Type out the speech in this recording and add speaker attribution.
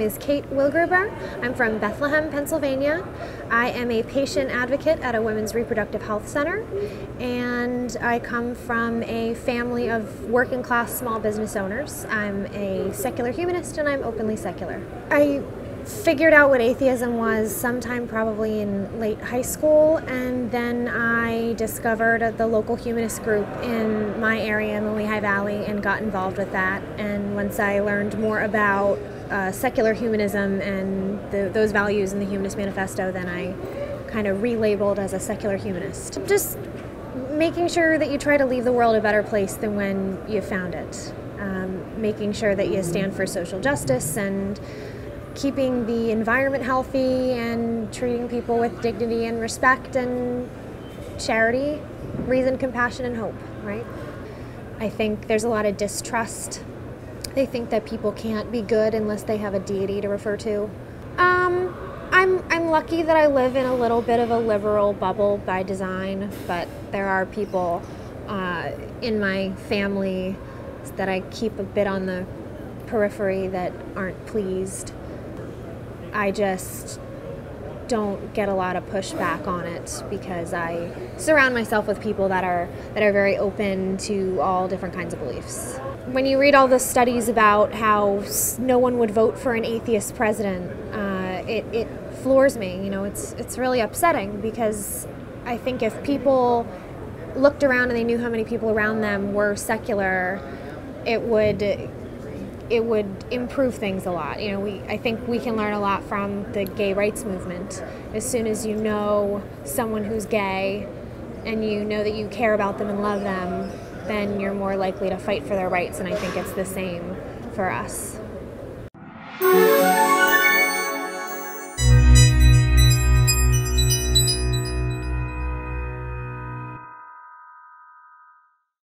Speaker 1: is Kate Wilgruber. I'm from Bethlehem, Pennsylvania. I am a patient advocate at a women's reproductive health center, and I come from a family of working class small business owners. I'm a secular humanist and I'm openly secular. I figured out what atheism was sometime probably in late high school, and then I discovered the local humanist group in my area in the Lehigh Valley and got involved with that. And once I learned more about uh, secular humanism and the, those values in the Humanist Manifesto, then I kind of relabeled as a secular humanist. Just making sure that you try to leave the world a better place than when you found it. Um, making sure that you stand for social justice and keeping the environment healthy and treating people with dignity and respect and charity, reason, compassion, and hope, right? I think there's a lot of distrust. They think that people can't be good unless they have a deity to refer to. Um, I'm, I'm lucky that I live in a little bit of a liberal bubble by design, but there are people uh, in my family that I keep a bit on the periphery that aren't pleased. I just don't get a lot of pushback on it because I surround myself with people that are that are very open to all different kinds of beliefs. When you read all the studies about how no one would vote for an atheist president, uh, it, it floors me. You know, it's it's really upsetting because I think if people looked around and they knew how many people around them were secular, it would it would improve things a lot. You know, we I think we can learn a lot from the gay rights movement. As soon as you know someone who's gay and you know that you care about them and love them, then you're more likely to fight for their rights and I think it's the same for us.